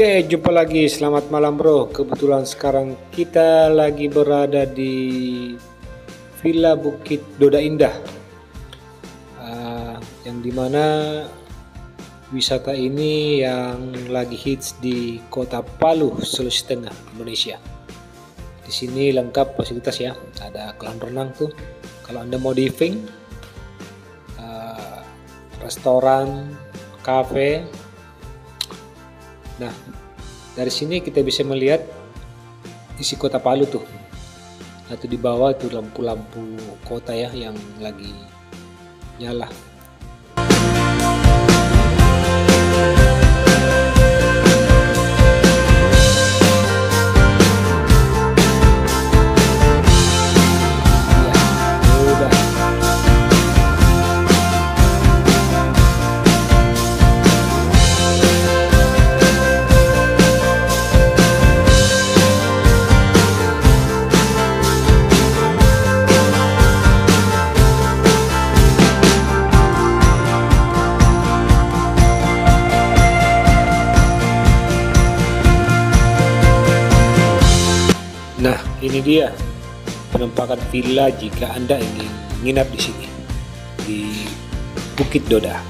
Oke, jumpa lagi. Selamat malam, Bro. Kebetulan sekarang kita lagi berada di Villa Bukit Doda Indah. Uh, yang di mana wisata ini yang lagi hits di Kota Palu, Sulawesi Tengah, Indonesia. Di sini lengkap fasilitas ya. Ada kolam renang tuh. Kalau Anda mau diving, uh, restoran, kafe, Nah, dari sini kita bisa melihat isi kota Palu tuh. Atau di bawah itu lampu-lampu kota ya yang lagi nyala. Nah, ini dia penampakan villa jika Anda ingin menginap di sini di Bukit Doda.